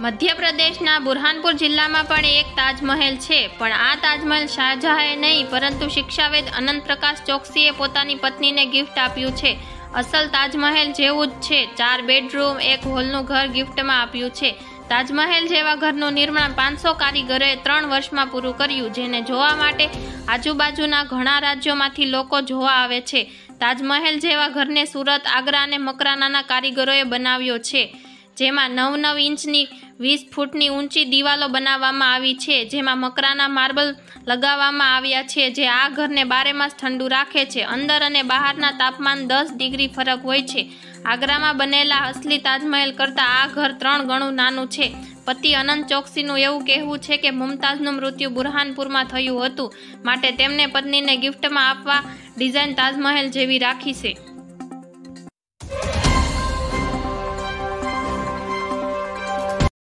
મધ્યપ્રદેશના બુરહાનપુર જિલ્લામાં પણ એક તાજમહેલ છે. પણ આ તાજમહેલ શાહજહાંએ નહીં, પરંતુ શિક્ષાવેદ અનંત પ્રકાશ ચોકસીએ પોતાની પત્નીને ગિફ્ટ આપ્યું છે. અસલ તાજમહેલ જેવું જ છે. ચાર બેડરૂમ, એક હોલનું ઘર ગિફ્ટમાં આપ્યું છે. તાજમહેલ જેવા ઘરનું નિર્માણ પાંચસો કારીગરોએ ત્રણ વર્ષમાં પૂરું કર્યું, જેને જોવા માટે આજુબાજુના ઘણા રાજ્યોમાંથી લોકો જોવા આવે છે. તાજમહેલ જેવા ઘરને સુરત, આગ્રા અને મકરાનાના કારીગરોએ બનાવ્યો છે. જેમાં નવ નવ ઇંચની વીસ ફૂટની ઊંચી દિવાલો બનાવવામાં આવી છે, જેમાં મકરાના માર્બલ લગાવવામાં આવ્યા છે, જે આ ઘરને બારેમાસ ઠંડુ રાખે છે. અંદર અને બહારના તાપમાન દસ ડિગ્રી ફરક હોય છે. આગ્રામાં બનેલા અસલી તાજમહેલ કરતાં આ ઘર ત્રણ ગણું નાનું છે. પતિ અનંત ચોકસીનું એવું કહેવું છે કે મુમતાઝનું મૃત્યુ બુરહાનપુરમાં થયું હતું. માટે તેમને પત્નીને ગિફ્ટમાં આપવા ડિઝાઇન તાજમહેલ જેવી રાખી છે.